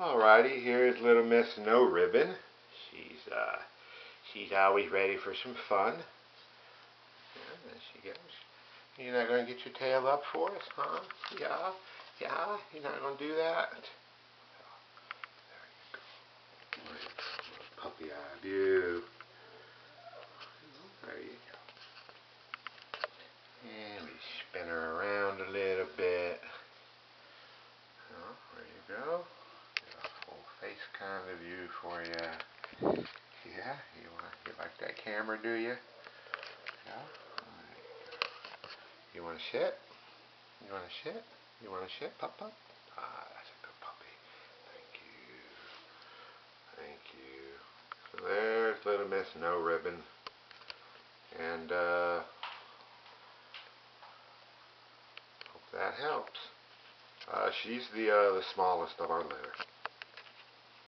Alrighty, here's little Miss No Ribbon. She's uh, she's always ready for some fun. Yeah, there she goes. You're not gonna get your tail up for us, huh? Yeah, yeah. You're not gonna do that. There you go. Puppy eye view. There you go. And we spin her around a little bit. Oh, there you go face kind of view for you. Yeah, you want you like that camera, do you? Yeah. You want to sit? You want to sit? You want to sit, pup pup? Ah, that's a good puppy. Thank you. Thank you. So there's little Miss No Ribbon. And uh, hope that helps. Uh, she's the uh, the smallest of our litter.